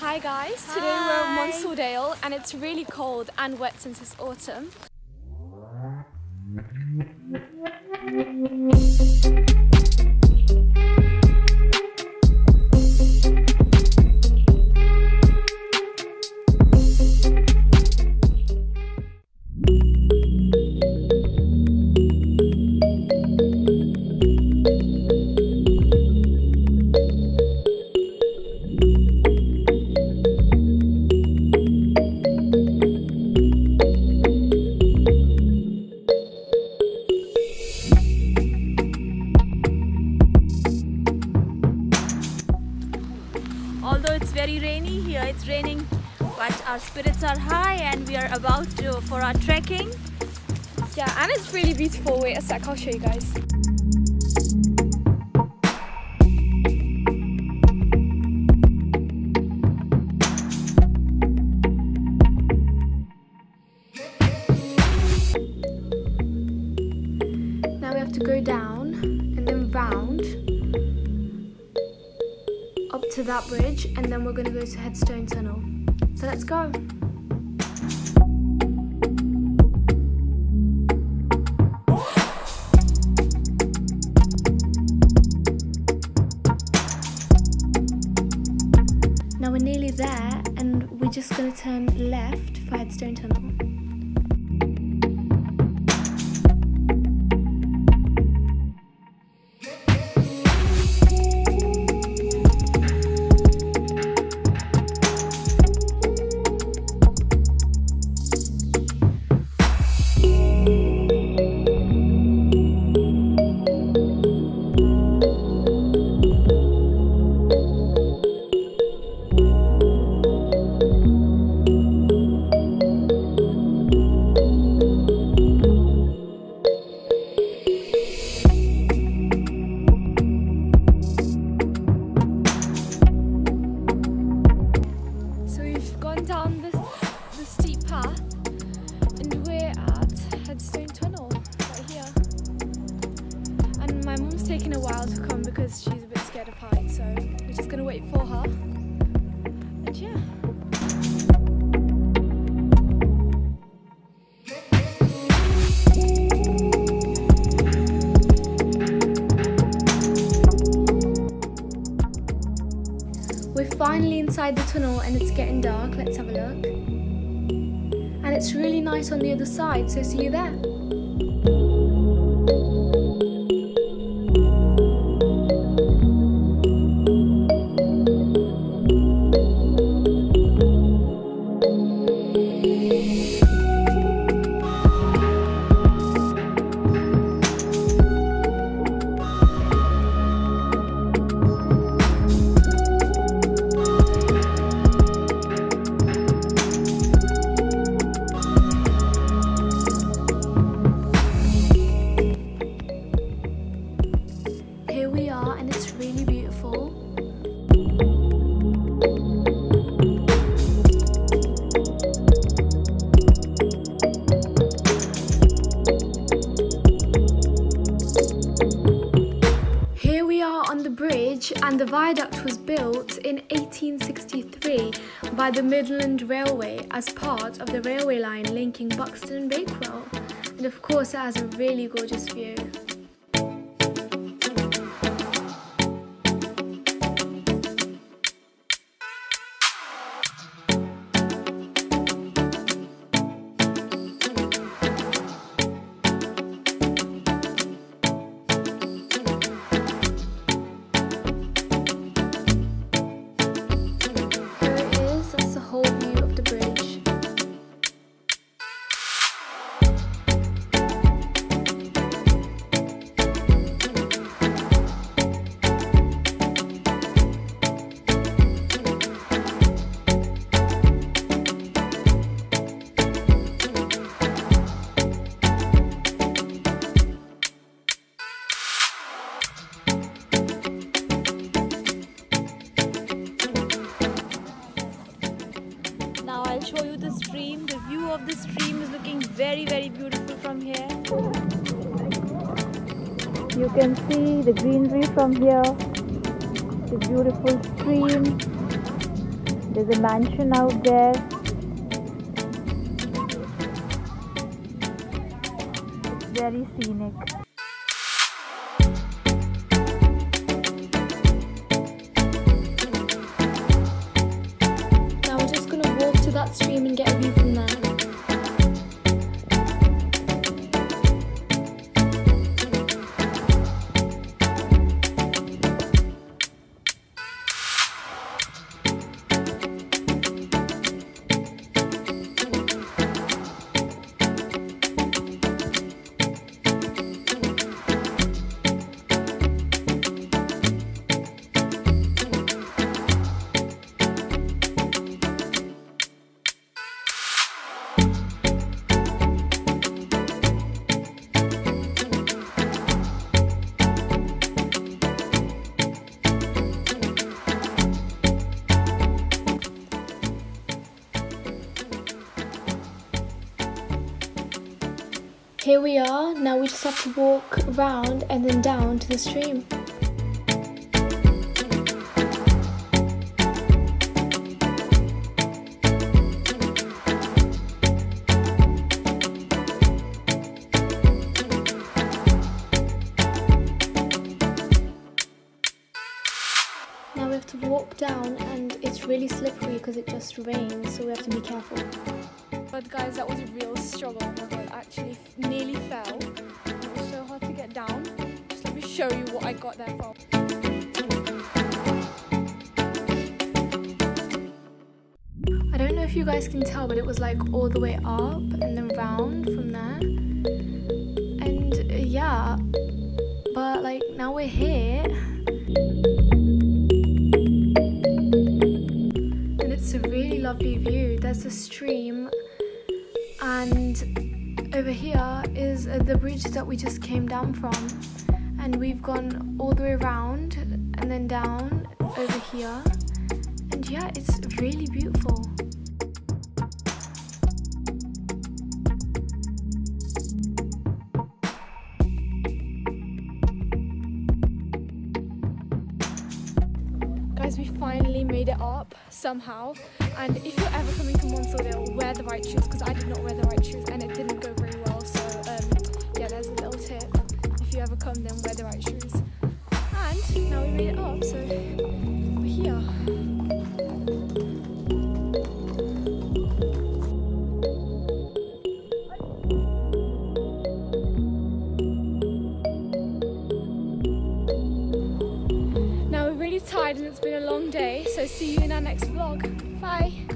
Hi guys, today we're at Monsaldale and it's really cold and wet since it's autumn. Although it's very rainy here it's raining but our spirits are high and we are about to for our trekking Yeah, and it's really beautiful. Wait a sec, I'll show you guys. To that bridge and then we're gonna go to Headstone Tunnel. So let's go. Now we're nearly there and we're just gonna turn left for Headstone Tunnel. Taking to come because she's a bit scared of heights, so we're just gonna wait for her. And yeah. We're finally inside the tunnel and it's getting dark. Let's have a look. And it's really nice on the other side, so see you there. Viaduct was built in 1863 by the Midland Railway as part of the railway line linking Buxton and Bakewell. And of course, it has a really gorgeous view. Now i'll show you the stream the view of the stream is looking very very beautiful from here you can see the greenery from here the beautiful stream There's a mansion out there. It's very scenic. To that stream and get a view. from Here we are, now we just have to walk around and then down to the stream. Now we have to walk down and it's really slippery because it just rains, so we have to be careful. But guys, that was a real struggle. Oh my god, I actually nearly fell. It was so hard to get down. Just let me show you what I got there from. I don't know if you guys can tell, but it was like all the way up and then round from there. And uh, yeah, but like now we're here. And it's a really lovely view. There's a stream, and over here is uh, the bridge that we just came down from. And we've gone all the way around and then down over here. And yeah, it's really beautiful. Guys, we finally made it up somehow. And if you're ever coming to Monsaldale, wear the right shoes because I did not wear the right shoes and it didn't go very well. So um, yeah, there's a little tip. If you ever come, then wear the right shoes. And now we made it up, so we're here. Now we're really tired and it's been a long day, so see you in our next vlog. Bye!